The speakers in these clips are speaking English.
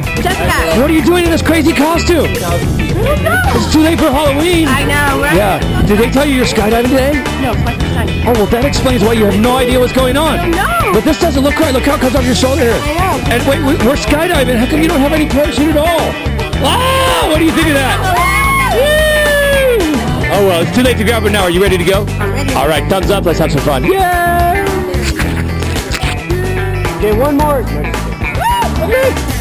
are you doing in this crazy costume? It's too late for Halloween. I know, right? Yeah. Did they tell you you're skydiving today? No, my first time. Oh, well, that explains why you have no idea what's going on. I. But this doesn't look right. Look how it comes off your shoulder here. I know. And wait, we- we're skydiving. How come you don't have any parachute at all? Ah, what do you think of that? Oh, well, it's too late to grab it now. Are you ready to go? I'm ready. All right, thumbs up. Let's have some fun. Yay! Okay, one more. Okay.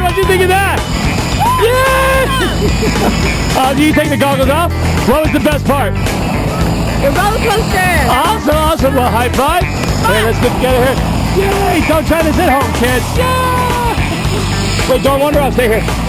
Uh, do you think of that? Yeah. Do you take the goggles off? What was the best part? The roller coaster. Awesome, awesome. Well, high five. Hey, let's get together here. Yay! Don't try this at home, kids. Yeah! Wait, don't wander off. Stay here.